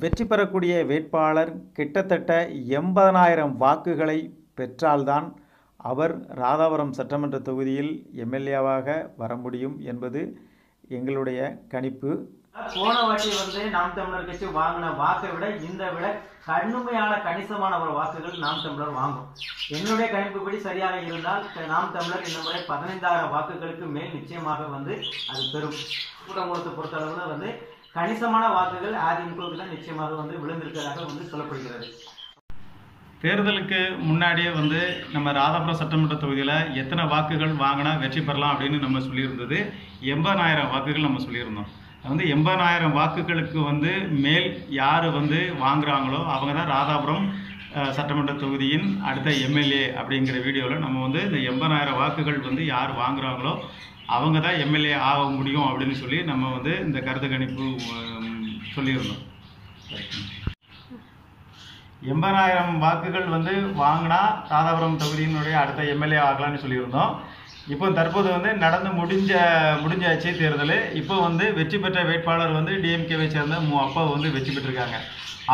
வெற்றி பெறக்கூடிய வேட்பாளர் கிட்டத்தட்ட எண்பதனாயிரம் வாக்குகளை பெற்றால்தான் அவர் ராதாபுரம் சட்டமன்ற தொகுதியில் எம்எல்ஏவாக வர முடியும் என்பது எங்களுடைய கணிப்பு. போன வாட்டி வந்து நாம் தமிழர் கட்சி வாங்கின வாக்கை விட இந்த விட கடுமையான கணிசமான ஒரு வாக்குகள் நாம் தமிழர் வாங்கும். என்னுடைய கணிப்புப்படி சரியாக இருந்தால் நாம் தமிழர் இந்த முறை பதினைந்தாயிரம் வாக்குகளுக்கு மேல் நிச்சயமாக வந்து அது பெறும். கூட்டங்குளத்தை பொறுத்தளவுல வந்து கணிசமான வாக்குகள் அதிமுகவுக்கு தான் நிச்சயமாக வந்து விழுந்திருக்கிறதாக வந்து சொல்லப்படுகிறது. தேர்தலுக்கு முன்னாடியே வந்து நம்ம ராதாபுரம் சட்டமன்ற தொகுதியில் எத்தனை வாக்குகள் வாங்கினா வெற்றி பெறலாம் அப்படின்னு நம்ம சொல்லியிருந்தது. எண்பதாயிரம் வாக்குகள் நம்ம சொல்லியிருந்தோம். அது வந்து எண்பதாயிரம் வாக்குகளுக்கு வந்து மேல் யார் வந்து வாங்குறாங்களோ அவங்க தான் ராதாபுரம் சட்டமன்ற தொகுதியின் அடுத்த எம்எல்ஏ அப்படிங்கிற வீடியோவில் நம்ம வந்து இந்த எண்பதாயிரம் வாக்குகள் வந்து யார் வாங்குறாங்களோ அவங்க தான் எம்எல்ஏ ஆக முடியும் அப்படின்னு சொல்லி நம்ம வந்து இந்த கருத்து கணிப்பு சொல்லியிருந்தோம். எண்பதாயிரம் வாக்குகள் வந்து வாங்கினா ராதாபுரம் தொகுதியினுடைய அடுத்த எம்எல்ஏ ஆகலாம்னு சொல்லியிருந்தோம். இப்போ தற்போது வந்து நடந்து முடிஞ்ச முடிஞ்சாச்சு தேர்தல் இப்போ வந்து வெற்றி பெற்ற வேட்பாளர் வந்து டிஎம்கேவை சேர்ந்த மு அப்பா வந்து வெற்றி பெற்றிருக்காங்க.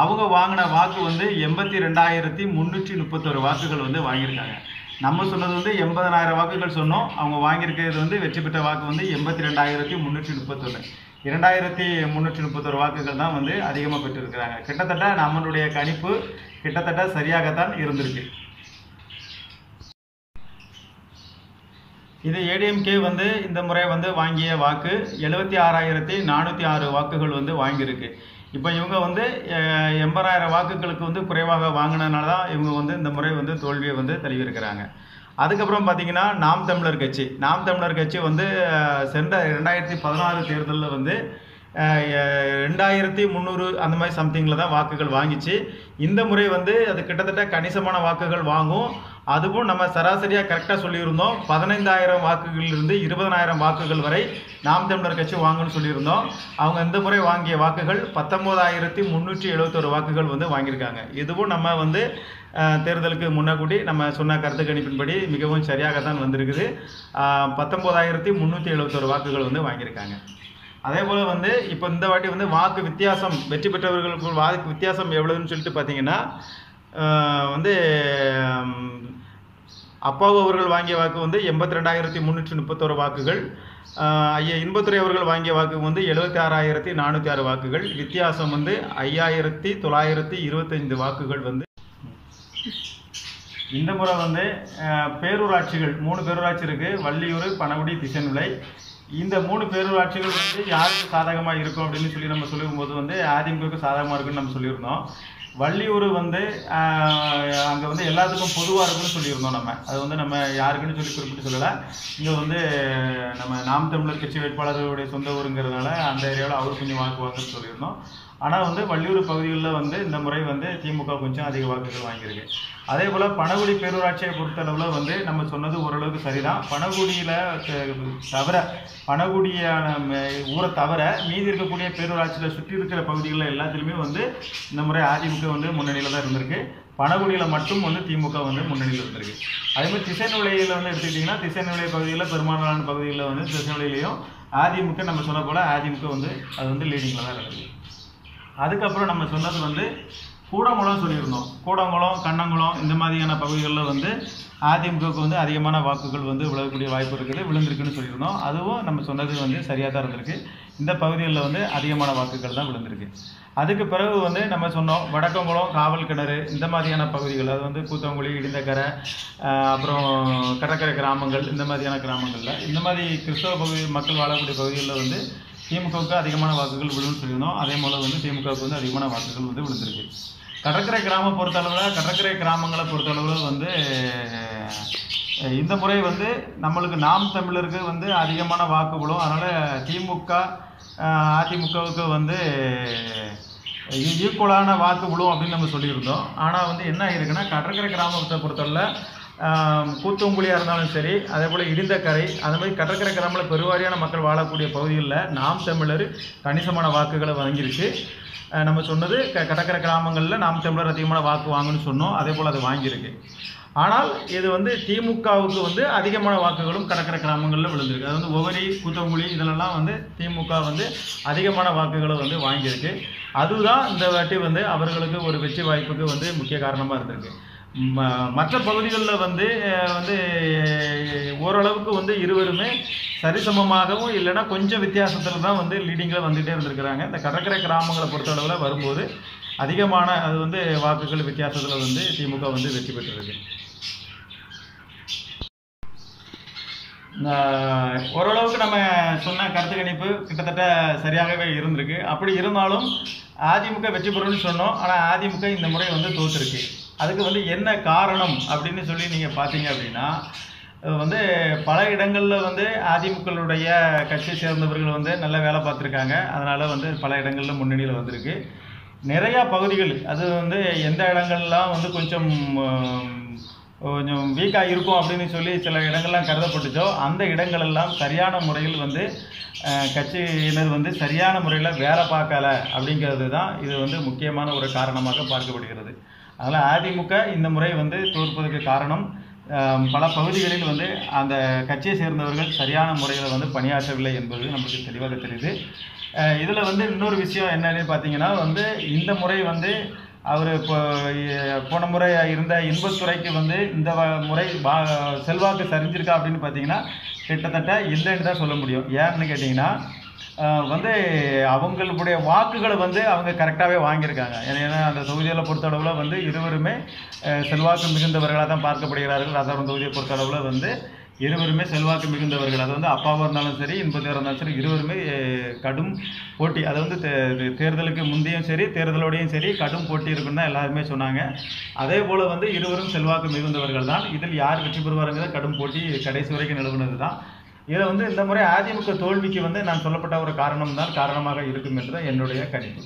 அவங்க வாங்கின வாக்கு வந்து எண்பத்தி ரெண்டாயிரத்தி முந்நூற்றி முப்பத்தொரு வாக்குகள் வந்து வாங்கியிருக்காங்க. நம்ம சொன்னது வந்து எண்பதனாயிரம் வாக்குகள் சொன்னோம். அவங்க வாங்கியிருக்கிறது வந்து வெற்றி பெற்ற வாக்கு வந்து எண்பத்தி ரெண்டாயிரத்தி முந்நூற்றி முப்பத்தொன்று இரண்டாயிரத்தி முந்நூற்றி முப்பத்தொரு வாக்குகள் தான் வந்து அதிகமாக பெற்றிருக்கிறாங்க. கிட்டத்தட்ட நம்மளுடைய கணிப்பு கிட்டத்தட்ட சரியாகத்தான் இருந்திருக்கு. இது ஏடிஎம்கே வந்து இந்த முறை வந்து வாங்கிய வாக்கு எழுபத்தி ஆறாயிரத்தி நானூற்றி ஆறு வாக்குகள் வந்து வாங்கியிருக்கு. இப்போ இவங்க வந்து எண்பதாயிரம் வாக்குகளுக்கு வந்து குறைவாக வாங்கினதுனால தான் இவங்க வந்து இந்த முறை வந்து தோல்வியை வந்து தழுவியிருக்கிறாங்க. அதுக்கப்புறம் பார்த்தீங்கன்னா நாம் தமிழர் கட்சி. நாம் தமிழர் கட்சி வந்து சென்ற ரெண்டாயிரத்தி பதினாறு தேர்தலில் வந்து ரெண்டாயிரத்தி முந்நூறு அந்த மாதிரி சம்திங்கில் தான் வாக்குகள் வாங்கிச்சு. இந்த முறை வந்து அது கிட்டத்தட்ட கணிசமான வாக்குகள் வாங்கும். அதுவும் நம்ம சராசரியாக கரெக்டாக சொல்லியிருந்தோம். பதினைந்தாயிரம் வாக்குகளிலிருந்து இருபதனாயிரம் வாக்குகள் வரை நாம் தமிழர் கட்சி வாங்கன்னு சொல்லியிருந்தோம். அவங்க இந்த முறை வாங்கிய வாக்குகள் பத்தொம்போதாயிரத்தி முந்நூற்றி எழுபத்தொரு வாக்குகள் வந்து வாங்கியிருக்காங்க. இதுவும் நம்ம வந்து தேர்தலுக்கு முன்னக்கூடி நம்ம சொன்ன கருத்து கணிப்பின்படி மிகவும் சரியாகத்தான் வந்திருக்குது. பத்தொம்போதாயிரத்தி முந்நூற்றி எழுபத்தொரு வாக்குகள் வந்து வாங்கியிருக்காங்க. அதே போல் வந்து இப்போ இந்த வாட்டி வந்து வாக்கு வித்தியாசம் வெற்றி பெற்றவர்களுக்கு வாக்கு வித்தியாசம் எவ்வளோன்னு சொல்லிட்டு பார்த்தீங்கன்னா வந்து அப்பாவு அவர்கள் வாங்கிய வாக்கு வந்து எண்பத்தி ரெண்டாயிரத்தி முந்நூற்றி முப்பத்தோரு வாக்குகள் ஐயா இன்பத்துறை அவர்கள் வாங்கிய வாக்கு வந்து எழுபத்தி ஆறாயிரத்தி நானூற்றி ஆறு வாக்குகள் வித்தியாசம் வந்து ஐயாயிரத்தி தொள்ளாயிரத்தி இருபத்தைந்து வாக்குகள் வந்து. இந்த முறை வந்து பேரூராட்சிகள் மூணு பேரூராட்சி இருக்குது வள்ளியூர் பனகுடி திசைநிலை இந்த மூணு பேரூராட்சிகள் வந்து யாருக்கு சாதகமாக இருக்கும் அப்படின்னு சொல்லி நம்ம சொல்லும்போது வந்து அதிமுகவுக்கு சாதகமாக இருக்குன்னு நம்ம சொல்லியிருந்தோம். வள்ளியூர் வந்து அங்கே வந்து எல்லாத்துக்கும் பொதுவாக இருக்குன்னு சொல்லியிருந்தோம் நம்ம. அது வந்து நம்ம யாருக்குன்னு சொல்லி குறிப்பிட்டு சொல்லலை. இங்கே வந்து நம்ம நாம் தமிழர் கட்சி வேட்பாளர்களுடைய சொந்த ஊருங்கிறதுனால அந்த ஏரியாவில் அவர் கொஞ்சம் வாக்கு வாங்குன்னு சொல்லியிருந்தோம். ஆனால் வந்து வள்ளியூர் பகுதிகளில் வந்து இந்த முறை வந்து திமுக கொஞ்சம் அதிக வாக்குகள் வாங்கியிருக்கு. அதே போல் பனகுடி பேரூராட்சியை பொறுத்தளவில் வந்து நம்ம சொன்னது ஓரளவுக்கு சரிதான். பனகுடியில் தவிர பனகுடியான ஊரை தவிர மீதி இருக்கக்கூடிய பேரூராட்சியில் சுற்றி இருக்கிற பகுதிகளில் எல்லாத்துலேயுமே வந்து இந்த முறை அதிமுக வந்து முன்னணியில் தான் இருந்திருக்கு. பனகுடியில் மட்டும் வந்து திமுக வந்து முன்னணியில் இருந்திருக்கு. அதே மாதிரி திசைநிலையில் வந்து எடுத்துக்கிட்டிங்கன்னா திசைநிலை பகுதியில் பெரும்பாலான பகுதிகளில் வந்து திசைநிலையிலையும் அதிமுக நம்ம சொன்ன போல் அதிமுக வந்து அது வந்து லீடிங்கில் தான் இருக்குது. அதுக்கப்புறம் நம்ம சொன்னது வந்து கூடங்குளம் சொல்லியிருந்தோம். கூடங்குளம் கண்ணங்குளம் இந்த மாதிரியான பகுதிகளில் வந்து அதிமுகவுக்கு வந்து அதிகமான வாக்குகள் வந்து விழக்கூடிய வாய்ப்பு இருக்குது விழுந்திருக்குன்னு சொல்லியிருந்தோம். அதுவும் நம்ம சொன்னது வந்து சரியாக தான் இருந்திருக்கு. இந்த பகுதிகளில் வந்து அதிகமான வாக்குகள் தான் விழுந்திருக்கு. அதுக்கு பிறகு வந்து நம்ம சொன்னோம் வடக்கங்குளம் காவல் கிணறு இந்த மாதிரியான பகுதிகள் அது வந்து கூத்தங்குழி இடிந்தக்கரை அப்புறம் கடற்கரை கிராமங்கள் இந்த மாதிரியான கிராமங்களில். இந்த மாதிரி கிறிஸ்தவ பகுதி மக்கள் வாழக்கூடிய பகுதிகளில் வந்து திமுகவுக்கு அதிகமான வாக்குகள் விழுன்னு சொல்லியிருந்தோம். அதே போல் வந்து திமுகவுக்கு வந்து அதிகமான வாக்குகள் வந்து விழுந்திருக்கு. கடற்கரை கிராமம் பொறுத்தளவில் கடற்கரை கிராமங்களை பொறுத்தளவில் வந்து இந்த முறை வந்து நம்மளுக்கு நாம் தமிழருக்கு வந்து அதிகமான வாக்கு விழும் அதனால் திமுக அதிமுகவுக்கு வந்து ஈக்குவலான வாக்கு விழும் அப்படின்னு நம்ம சொல்லியிருந்தோம். ஆனால் வந்து என்ன ஆகிருக்குன்னா கடற்கரை கிராமத்தை பொறுத்தளவில் கூத்தங்குழியாக இருந்தாலும் சரி அதே போல் இடிந்தக்கரை அந்த மாதிரி கடற்கரை கிராமத்தில் பெருவாரியான மக்கள் வாழக்கூடிய பகுதிகளில் நாம் தமிழர் கணிசமான வாக்குகளை வாங்கியிருக்கு நம்ம சொன்னது க கடற்கரை கிராமங்களில் நாம் தமிழர் அதிகமான வாக்கு வாங்குன்னு சொன்னோம் அதே போல் அது வாங்கியிருக்கு. ஆனால் இது வந்து திமுகவுக்கு வந்து அதிகமான வாக்குகளும் கடற்கரை கிராமங்களில் விழுந்திருக்கு. அது வந்து ஒவ்வொரு கூத்தங்குழி இதிலெல்லாம் வந்து திமுக வந்து அதிகமான வாக்குகளை வந்து வாங்கியிருக்கு. அதுதான் இந்த வாட்டி வந்து அவர்களுக்கு ஒரு வெற்றி வாய்ப்புக்கு வந்து முக்கிய காரணமாக இருந்திருக்கு. ம- மற்ற பகுதிகளில் வந்து வந்து ஓரளவுக்கு வந்து இருவருமே சரிசமமாகவும் இல்லைன்னா கொஞ்சம் வித்தியாசத்தில் தான் வந்து லீடிங்கில் வந்துகிட்டே இருந்திருக்கிறாங்க. இந்த கடற்கரை கிராமங்களை பொறுத்தளவில் வரும்போது அதிகமான அது வந்து வாக்குகள் வித்தியாசத்தில் வந்து திமுக வந்து வெற்றி பெற்றிருக்கு. ஓரளவுக்கு நம்ம சொன்ன கருத்து கணிப்பு கிட்டத்தட்ட சரியாகவே இருந்திருக்கு. அப்படி இருந்தாலும் அதிமுக வெற்றி பெறும்னு சொன்னோம். ஆனால் அதிமுக இந்த முறை வந்து தோத்துருக்கு. அதுக்கு வந்து என்ன காரணம் அப்படின்னு சொல்லி நீங்கள் பார்த்தீங்க அப்படின்னா வந்து பல இடங்களில் வந்து அதிமுகளுடைய கட்சியை சேர்ந்தவர்கள் வந்து நல்ல வேலை பார்த்துருக்காங்க. அதனால் வந்து பல இடங்களில் முன்னணியில் வந்திருக்கு. நிறையா பகுதிகள் அது வந்து எந்த இடங்கள்லாம் வந்து கொஞ்சம் கொஞ்சம் வீக்காக இருக்கும் அப்படின்னு சொல்லி சில இடங்கள்லாம் கருதப்பட்டுச்சோ அந்த இடங்கள் எல்லாம் சரியான முறையில் வந்து கட்சியினர் வந்து சரியான முறையில் வேலை பார்க்கலை அப்படிங்கிறது தான் இது வந்து முக்கியமான ஒரு காரணமாக பார்க்கப்படுகிறது. அதனால் அதிமுக இந்த முறை வந்து தோற்பதற்கு காரணம் பல பகுதிகளில் வந்து அந்த கட்சியை சேர்ந்தவர்கள் சரியான முறையில் வந்து பணியாற்றவில்லை என்பது நமக்கு தெளிவாக தெரியுது. இதில் வந்து இன்னொரு விஷயம் என்னன்னு பார்த்தீங்கன்னா வந்து இந்த முறை வந்து அவர் இப்போ போன முறை இருந்த இன்பத்துறைக்கு வந்து இந்த வ- முறை பா செல்வாக்கு சரிஞ்சிருக்கா அப்படின்னு பார்த்தீங்கன்னா கிட்டத்தட்ட இல்லைன்னு தான் சொல்ல முடியும். ஏன்னு கேட்டிங்கன்னா வந்து அவங்களுடைய வாக்குகளை வந்து அவங்க கரெக்டாகவே வாங்கியிருக்காங்க. ஏன்னா ஏன்னா அந்த தொகுதிகளை பொறுத்தளவில் வந்து இருவருமே செல்வாக்கு மிகுந்தவர்களாக தான் பார்க்கப்படுகிறார்கள். ராசாபுரம் தொகுதியை பொறுத்தளவில் வந்து இருவருமே செல்வாக்கு மிகுந்தவர்கள். அது வந்து அப்பாவாக இருந்தாலும் சரி இன்பத்தையாக இருந்தாலும் சரி இருவருமே கடும் போட்டி. அது வந்து தே- தேர்தலுக்கு முந்தையும் சரி தேர்தலோடையும் சரி கடும் போட்டி இருக்குன்னு தான் எல்லாருமே சொன்னாங்க. அதே போல் வந்து இருவரும் செல்வாக்கு மிகுந்தவர்கள் தான். இதில் யார் வெற்றி பெறுவாருங்கிறத கடும் போட்டி கடைசி வரைக்கும் நிலவுனது தான் இதில் வந்து இந்த முறை அதிமுக தோல்விக்கு வந்து நான் சொல்லப்பட்ட ஒரு காரணம் தான் காரணமாக இருக்கும் என்று தான் என்னுடைய கணிப்பு.